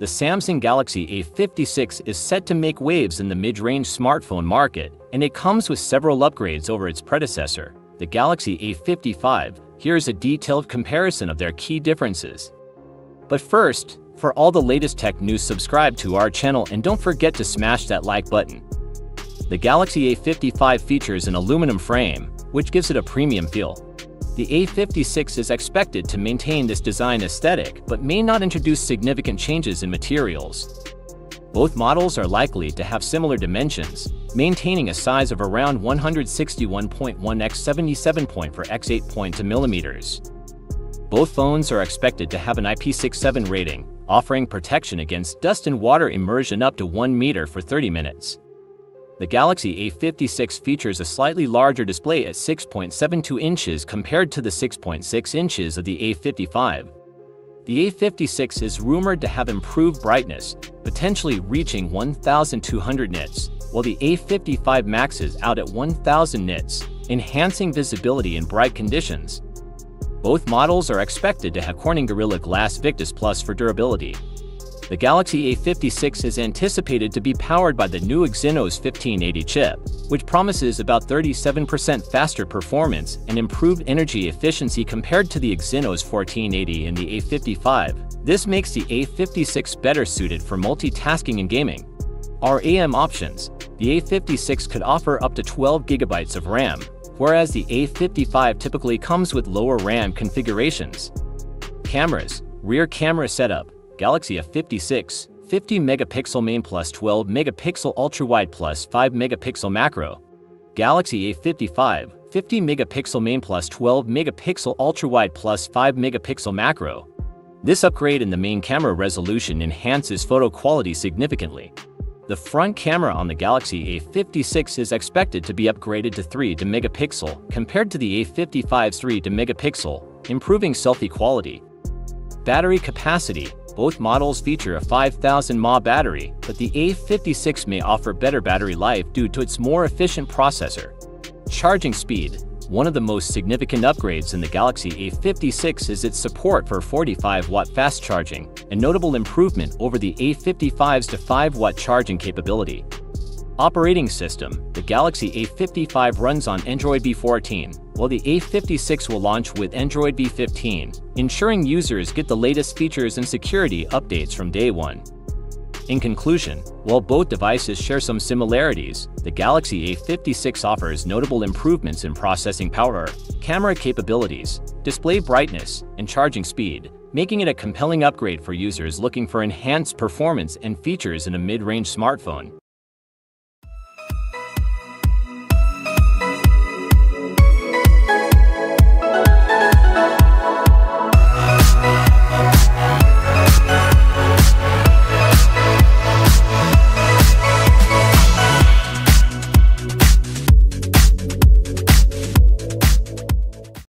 The Samsung Galaxy A56 is set to make waves in the mid-range smartphone market, and it comes with several upgrades over its predecessor, the Galaxy A55. Here's a detailed comparison of their key differences. But first, for all the latest tech news subscribe to our channel and don't forget to smash that like button. The Galaxy A55 features an aluminum frame, which gives it a premium feel. The A56 is expected to maintain this design aesthetic but may not introduce significant changes in materials. Both models are likely to have similar dimensions, maintaining a size of around 161.1 x 77.4 x 8.2 millimeters. Both phones are expected to have an IP67 rating, offering protection against dust and water immersion up to 1 meter for 30 minutes. The Galaxy A56 features a slightly larger display at 6.72 inches compared to the 6.6 inches of the A55. The A56 is rumored to have improved brightness, potentially reaching 1,200 nits, while the A55 maxes out at 1,000 nits, enhancing visibility in bright conditions. Both models are expected to have Corning Gorilla Glass Victus Plus for durability, the Galaxy A56 is anticipated to be powered by the new Exynos 1580 chip, which promises about 37% faster performance and improved energy efficiency compared to the Exynos 1480 in the A55. This makes the A56 better suited for multitasking and gaming. RAM options, the A56 could offer up to 12 gigabytes of RAM, whereas the A55 typically comes with lower RAM configurations. Cameras, rear camera setup, Galaxy A56, 50 megapixel main plus 12 megapixel ultra-wide plus 5 megapixel macro. Galaxy A55, 50 megapixel main plus 12 megapixel ultra-wide plus 5 megapixel macro. This upgrade in the main camera resolution enhances photo quality significantly. The front camera on the Galaxy A56 is expected to be upgraded to 3 to megapixel compared to the A55's 3 to megapixel, improving selfie quality. Battery capacity both models feature a 5000 mAh battery, but the A56 may offer better battery life due to its more efficient processor. Charging speed One of the most significant upgrades in the Galaxy A56 is its support for 45-watt fast charging, a notable improvement over the A55's to 5-watt charging capability. Operating system The Galaxy A55 runs on Android B14, while the A56 will launch with Android B15, ensuring users get the latest features and security updates from day one. In conclusion, while both devices share some similarities, the Galaxy A56 offers notable improvements in processing power, camera capabilities, display brightness, and charging speed, making it a compelling upgrade for users looking for enhanced performance and features in a mid-range smartphone.